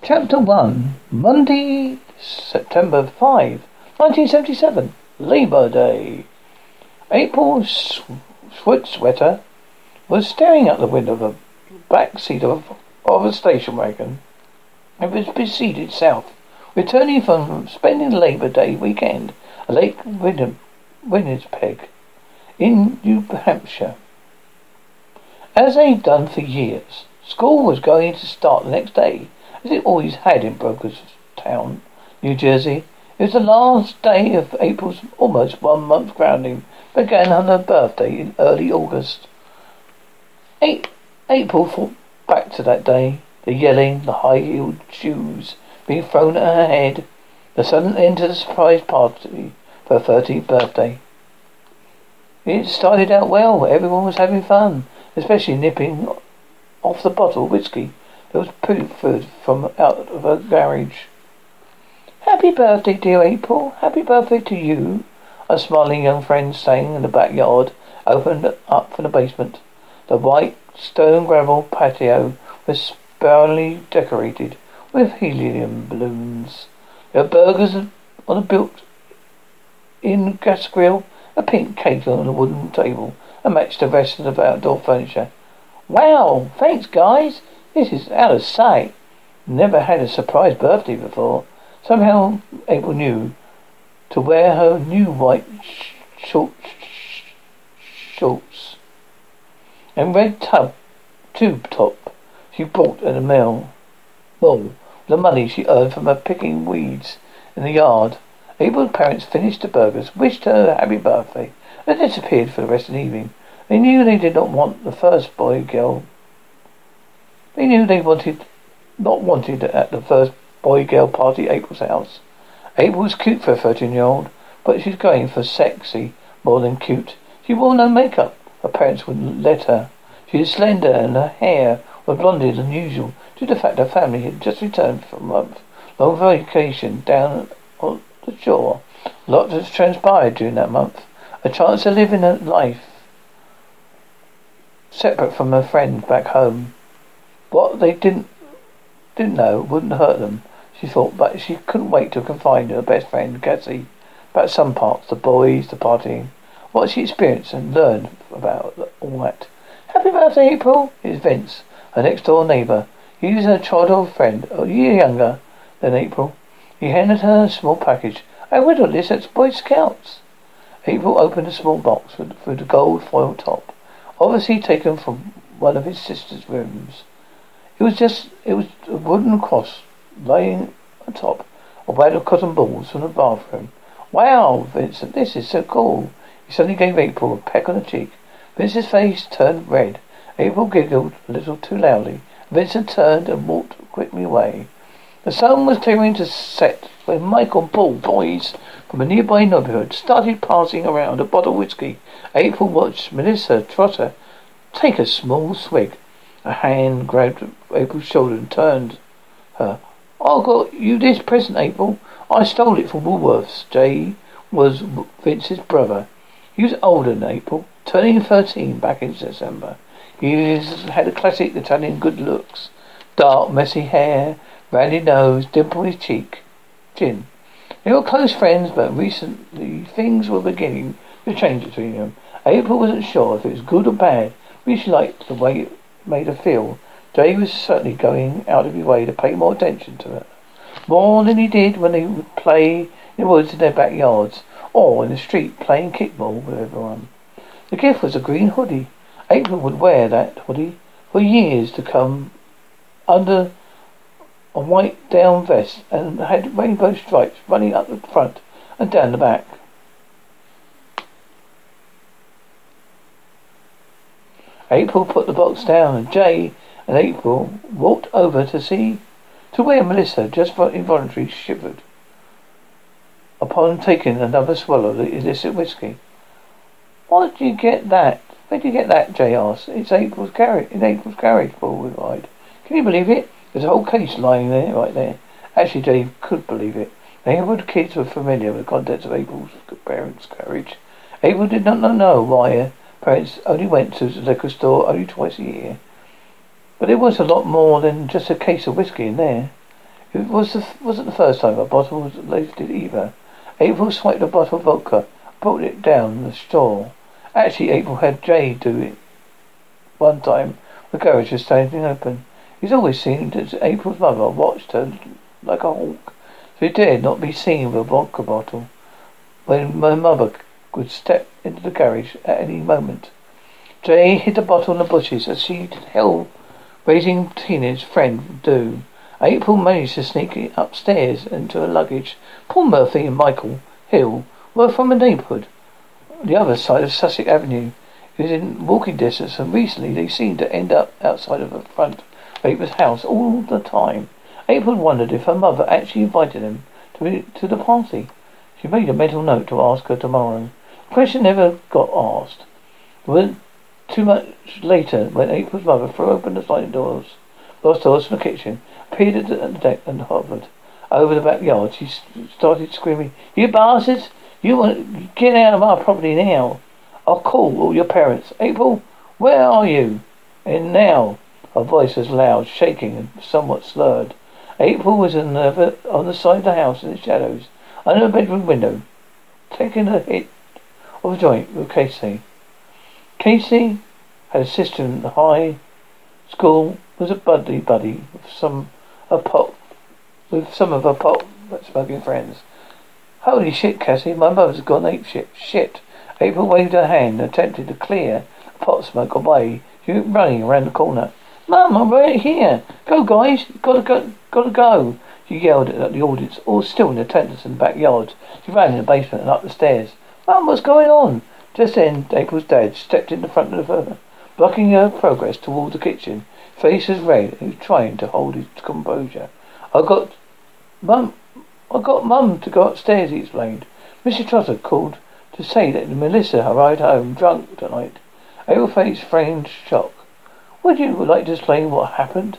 Chapter 1 Monday, September 5, 1977. Labor Day. April Sweat Sweater was staring out the window of the back seat of, of a station wagon. It was proceeded south, returning from spending Labor Day weekend at Lake Winnipesaukee in New Hampshire. As they'd done for years, school was going to start the next day Oh, as it always had in Broker's Town, New Jersey. It was the last day of April's almost one month grounding, began on her birthday in early August. Eight, April thought back to that day, the yelling, the high-heeled shoes being thrown at her head, the sudden end to the surprise party for her 13th birthday. It started out well. Everyone was having fun, especially nipping off the bottle of whiskey there was food from out of a garage. Happy birthday, dear April. Happy birthday to you. A smiling young friend staying in the backyard opened up from the basement. The white stone gravel patio was sparingly decorated with helium balloons. There burgers on a built-in gas grill, a pink cake on a wooden table, and matched the rest of the outdoor furniture. Wow! Thanks, guys. This is out of sight. Never had a surprise birthday before. Somehow April knew to wear her new white sh- sh- shorts and red tub tube top she bought at the mill. Well, the money she earned from her picking weeds in the yard. April's parents finished the burgers, wished her a happy birthday, and disappeared for the rest of the evening. They knew they did not want the first boy girl they knew they wanted, not wanted at the first boy-girl party at April's house. April was cute for a thirteen-year-old, but she's going for sexy more than cute. She wore no makeup. Her parents wouldn't let her. She was slender and her hair was blonder than usual due to the fact her family had just returned from a month long vacation down on the shore. A lot has transpired during that month. A chance to live in a life separate from her friends back home. What they didn't didn't know wouldn't hurt them, she thought, but she couldn't wait to confide in her best friend, Cassie, about some parts, the boys, the partying, what she experienced and learned about all that. Happy birthday, April! It's Vince, her next door neighbour. He was her childhood friend, a year younger than April. He handed her a small package. I whittled this at Boy Scouts. April opened a small box with, with a gold foil top, obviously taken from one of his sister's rooms. It was just, it was a wooden cross laying on top of a bed of cotton balls from the bathroom. Wow, Vincent, this is so cool. He suddenly gave April a peck on the cheek. Vincent's face turned red. April giggled a little too loudly. Vincent turned and walked quickly away. The sun was clearing to set when Michael and Paul, boys from a nearby neighborhood, started passing around a bottle of whiskey. April watched Melissa Trotter take a small swig. A hand grabbed April's shoulder and turned her. I got you this present, April. I stole it from Woolworths. Jay was Vince's brother. He was older than April, turning thirteen back in December. He had a classic Italian good looks. Dark, messy hair, rounded nose, dimple in his cheek, chin. They were close friends, but recently things were beginning to change between them. April wasn't sure if it was good or bad, but she liked the way it made her feel. Jay was certainly going out of his way to pay more attention to it. More than he did when they would play in the woods in their backyards or in the street playing kickball with everyone. The gift was a green hoodie. April would wear that hoodie for years to come under a white down vest and had rainbow stripes running up the front and down the back. April put the box down, and Jay and April walked over to see to where Melissa just involuntarily shivered upon taking another swallow of the illicit whiskey. Why did you get that? Where did you get that? Jay asked. It's April's carriage. In April's carriage, Paul replied. Can you believe it? There's a whole case lying there, right there. Actually, Dave could believe it. The neighborhood kids were familiar with the contents of April's parents' carriage. April did not know why her Parents only went to the liquor store only twice a year. But it was a lot more than just a case of whiskey in there. It was the, wasn't the first time a bottle was lifted either. April swiped a bottle of vodka, brought it down the store. Actually, April had Jay do it one time. The garage was standing open. He's always seen that April's mother watched her like a hawk, so he dared not be seen with a vodka bottle when my mother would step into the garage at any moment. Jay hid the bottle in the bushes as she held raising teenage friend would do. April managed to sneak upstairs into her luggage. Paul Murphy and Michael Hill were from a neighbourhood, the other side of Sussex Avenue. It was in walking distance, and recently they seemed to end up outside of the front of April's house all the time. April wondered if her mother actually invited them to, to the party. She made a mental note to ask her tomorrow. The question never got asked. It too much later when April's mother threw open the sliding doors, glass doors from the kitchen, peered at the deck and hovered over the backyard. She started screaming, You bastards! You want get out of our property now! I'll call all your parents. April, where are you? And now, her voice was loud, shaking, and somewhat slurred. April was on the, on the side of the house in the shadows, under the bedroom window, taking a hit of a joint with Casey. Casey had a sister in the high school, was a buddy buddy with some a pot with some of her pot smoking friends. Holy shit, Cassie, my mother's gone ape shit. Shit. April waved her hand and attempted to clear the pot smoke away. She went running around the corner. Mum, I'm right here. Go, guys. Gotta go. Gotta go. She yelled at the audience, all still in attendance in the backyard. She ran in the basement and up the stairs. Mum, what's going on? Just then, April's dad stepped in the front of her, blocking her progress toward the kitchen. Face was red, and he was trying to hold his composure. I got, Mum, I got Mum to go upstairs, he explained. Mrs. Trotter called to say that Melissa arrived home drunk tonight. April face framed shock. Would you like to explain what happened?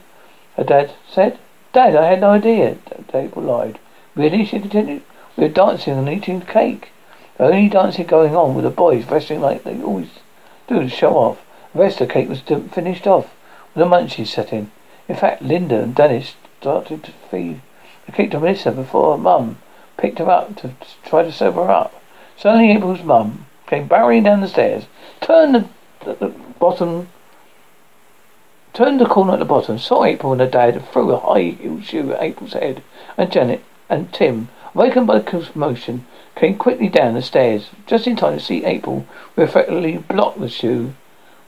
Her dad said. Dad, I had no idea. April lied. Really? She continued. We were dancing and eating cake. The only dancing going on with the boys wrestling like they always do to show off. The rest of the cake was finished off when the munchies set in. In fact, Linda and Dennis started to feed the cake to Melissa before her mum picked her up to try to sober her up. Suddenly April's mum came barreling down the stairs, turned the, the, the bottom, turned the corner at the bottom, saw April and her dad, and threw a high heel shoe at April's head. And Janet and Tim, awakened by the commotion, came quickly down the stairs, just in time to see April who effectively blocked the shoe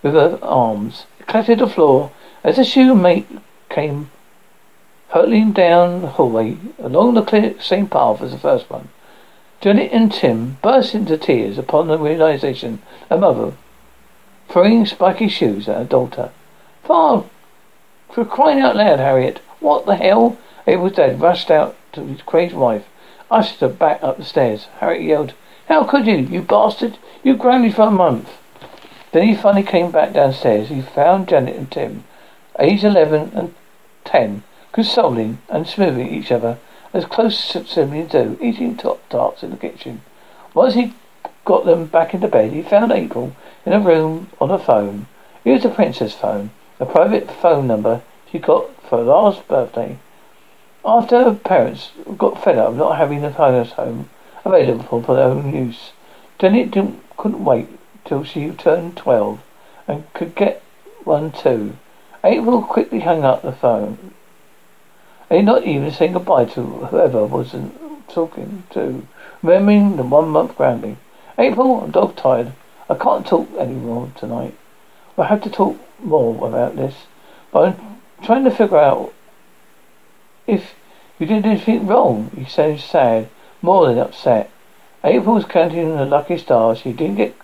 with her arms. Clattered the floor as the shoe mate came hurtling down the hallway along the same path as the first one. Janet and Tim burst into tears upon the realization of mother throwing spiky shoes at her daughter. Far for crying out loud, Harriet! What the hell? April's dad rushed out to his crazed wife, ushered her back up the stairs. Harriet yelled, How could you, you bastard? You grounded me for a month. Then he finally came back downstairs. He found Janet and Tim, aged eleven and ten, consoling and smoothing each other as close as siblings do, eating Pop Tarts in the kitchen. Once he got them back into bed, he found April in a room on a phone. It was a princess phone, a private phone number she got for her last birthday. After her parents got fed up of not having the at home available for their own use, Janet couldn't wait till she turned twelve and could get one too. April quickly hung up the phone and not even saying goodbye to whoever was talking to, remembering the one month grounding. April, I'm dog tired. I can't talk anymore tonight. I have to talk more about this, but I'm trying to figure out if you didn't anything wrong. He sounds sad, more than upset. April was counting on the lucky stars she didn't get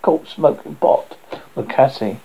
caught smoking pot with Cassie.